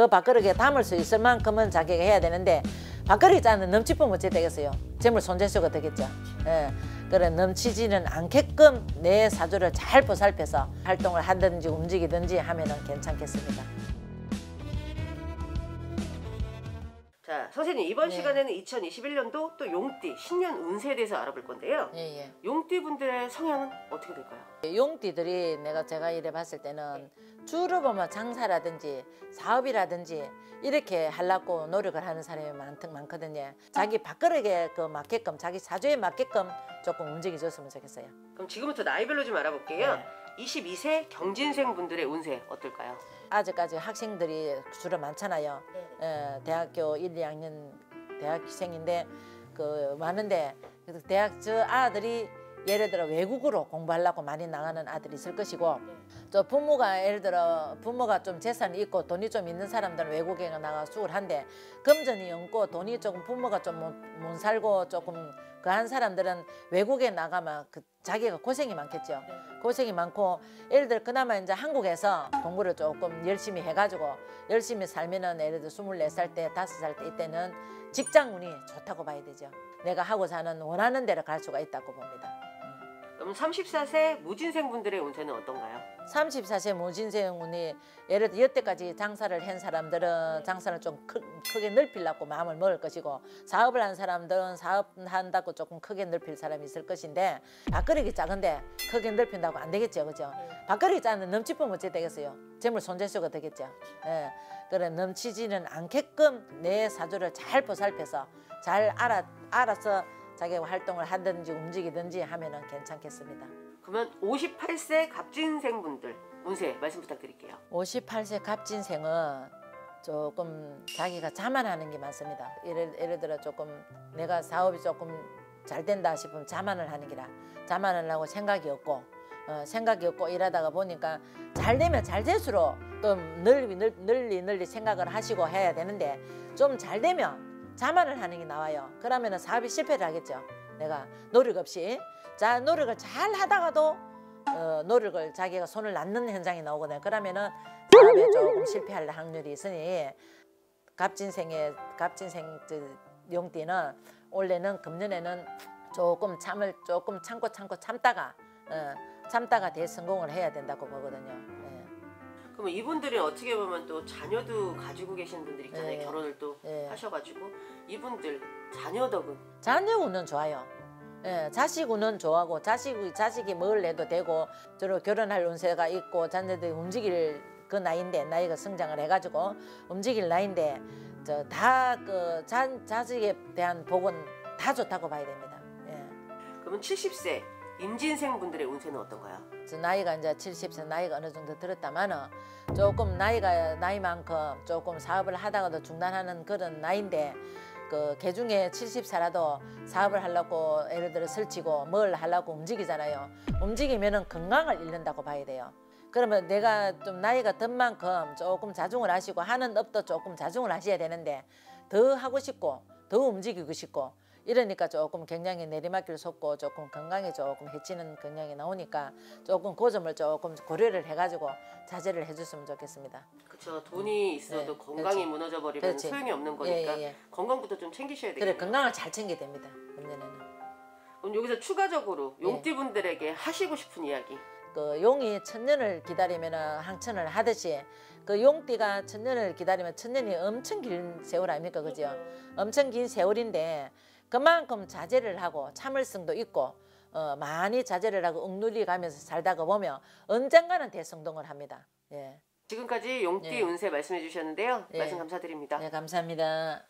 그 밥그릇에 담을 수 있을 만큼은 자기가 해야 되는데 밥그릇 짜는 넘치면 어째 되겠어요. 재물 손재수가 되겠죠. 예. 그래 넘치지는 않게끔 내 사주를 잘 보살펴서 활동을 하든지 움직이든지 하면 은 괜찮겠습니다. 자, 선생님 이번 네. 시간에는 2021년도 또 용띠 신년 운세에 대해서 알아볼 건데요. 예, 예. 용띠 분들의 성향은 어떻게 될까요? 용띠들이 내가 제가 이래 봤을 때는 주로 보면 장사라든지 사업이라든지 이렇게 하려고 노력을 하는 사람이 많, 많거든요. 자기 밥그릇에 그 맞게끔 자기 사주에 맞게끔 조금 움직여줬으면 좋겠어요. 그럼 지금부터 나이별로 좀 알아볼게요. 네. 22세 경진생 분들의 운세 어떨까요? 아직까지 학생들이 주로 많잖아요. 어, 대학교 1, 2학년 대학생인데 그 많은데 그래서 대학 저 아들이 예를 들어 외국으로 공부하려고 많이 나가는 아들이 있을 것이고 저 부모가 예를 들어 부모가 좀 재산이 있고 돈이 좀 있는 사람들은 외국에 나가 수을 한데 금전이 없고 돈이 조금 부모가 좀못 살고 조금 그 한 사람들은 외국에 나가면 그 자기가 고생이 많겠죠. 고생이 많고 예를 들어 그나마 이제 한국에서 공부를 조금 열심히 해가지고 열심히 살면은 예를 들어 24살 때, 5살 때 이때는 직장 운이 좋다고 봐야 되죠. 내가 하고 사는 원하는 대로 갈 수가 있다고 봅니다. 그럼 34세 무진생 분들의 운세는 어떤가요? 34세 모진생 운이 예를 들어 여태까지 장사를 한 사람들은 장사를 좀 크, 크게 넓히려고 마음을 먹을 것이고 사업을 한 사람들은 사업한다고 조금 크게 넓힐 사람이 있을 것인데 밥그릇이 작은데 크게 넓힌다고 안 되겠죠 그죠? 밥그릇이 작은 넘치면 어째 되겠어요? 재물 손재수가 되겠죠. 예. 그래 넘치지는 않게끔 내 사주를 잘 보살펴서 잘 알아, 알아서 자기가 활동을 하든지 움직이든지 하면은 괜찮겠습니다. 그러면 58세 갑진생 분들 운세 말씀 부탁드릴게요. 58세 갑진생은 조금 자기가 자만하는 게 많습니다. 예를, 예를 들어 조금 내가 사업이 조금 잘 된다 싶으면 자만을 하는 기라 자만을 하고 생각이 없고 어, 생각이 없고 일하다가 보니까 잘 되면 잘 될수록 또 널리 널- 널리 널리 생각을 하시고 해야 되는데 좀 잘 되면 자만을 하는 게 나와요. 그러면은 사업이 실패를 하겠죠. 내가 노력 없이 자 노력을 잘 하다가도 어, 노력을 자기가 손을 놨는 현상이 나오거든요. 그러면은 사업에 조금 실패할 확률이 있으니 갑진생의 갑진생 저 용띠는 올해는 금년에는 조금 참을 조금 참고 참고 참다가 어, 참다가 대성공을 해야 된다고 보거든요. 예. 그러면 이분들이 어떻게 보면 또 자녀도 가지고 계신 분들 있잖아요. 네. 결혼을 또 네. 하셔가지고 이분들 자녀 덕은 자녀 운은 좋아요. 예, 자식 운은 좋아하고 자식 자식이 뭘 해도 되고 저로 결혼할 운세가 있고 자녀들이 움직일 그 나이인데 나이가 성장을 해가지고 움직일 나이인데 저 다 그 자식에 대한 복은 다 좋다고 봐야 됩니다. 예. 그러면 70세 임진생 분들의 운세는 어떤가요? 저 나이가 이제 70세 나이가 어느 정도 들었다마는 조금 나이가 나이만큼 조금 사업을 하다가도 중단하는 그런 나이인데 그 개중에 70세라도 사업을 하려고 예를 들어 설치고 뭘 하려고 움직이잖아요. 움직이면은 건강을 잃는다고 봐야 돼요. 그러면 내가 좀 나이가 든 만큼 조금 자중을 하시고 하는 업도 조금 자중을 하셔야 되는데 더 하고 싶고 더 움직이고 싶고 이러니까 조금 굉장히 내리막길 섰고 조금 건강에 조금 해치는 경향이 나오니까 조금 그 점을 조금 고려를 해가지고 자제를 해줬으면 좋겠습니다. 그렇죠. 돈이 있어도 네, 건강이 그렇지. 무너져 버리면 그렇지. 소용이 없는 예, 거니까 예, 예. 건강부터 좀 챙기셔야 그래 되겠네요. 건강을 잘 챙겨야 됩니다. 금년에는. 그럼 여기서 추가적으로 네. 용띠 분들에게 하시고 싶은 이야기. 그 용이 천년을 기다리면 항천을 하듯이 그 용띠가 천년을 기다리면 천년이 엄청 긴 세월 아닙니까 그죠? 엄청 긴 세월인데 그만큼 자제를 하고 참을성도 있고 어, 많이 자제를 하고 억눌리 가면서 살다가 보면 언젠가는 대성동을 합니다. 예, 지금까지 용띠 네. 운세 말씀해 주셨는데요. 네. 말씀 감사드립니다. 네 감사합니다.